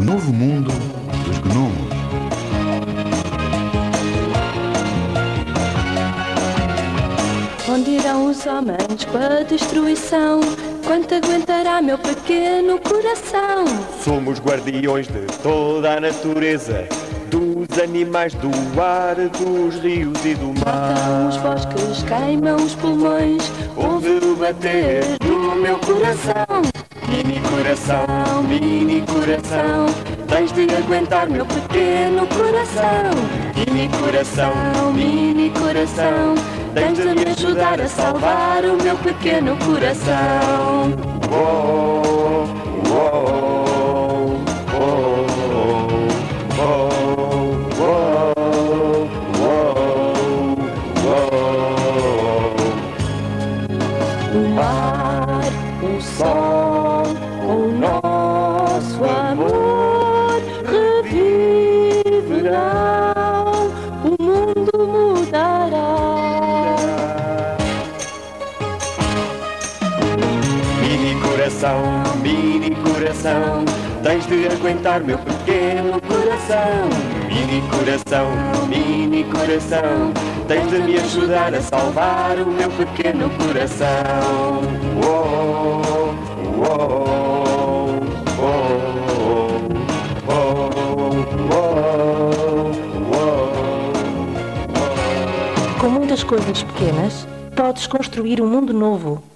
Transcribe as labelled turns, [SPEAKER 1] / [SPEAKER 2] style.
[SPEAKER 1] O novo mundo dos gnomos. Onde irão os homens com a destruição? Quanto aguentará meu pequeno coração?
[SPEAKER 2] Somos guardiões de toda a natureza dos animais do ar, dos rios e do mar.
[SPEAKER 1] Matam os bosques, queimam os pulmões,
[SPEAKER 2] ouve o bater do meu coração. Mini coração, mini coração, tens de aguentar meu pequeno coração. Mini coração, mini coração, tens de me ajudar a salvar o meu pequeno coração. Oh, oh, oh, oh, oh, oh.
[SPEAKER 1] Sol,
[SPEAKER 2] coração, mini coração, tens de aguentar meu pequeno coração. Mini coração, mini coração, tens de me ajudar a salvar o meu pequeno coração. Oh, oh, oh.
[SPEAKER 3] Com muitas coisas pequenas, podes construir um mundo novo.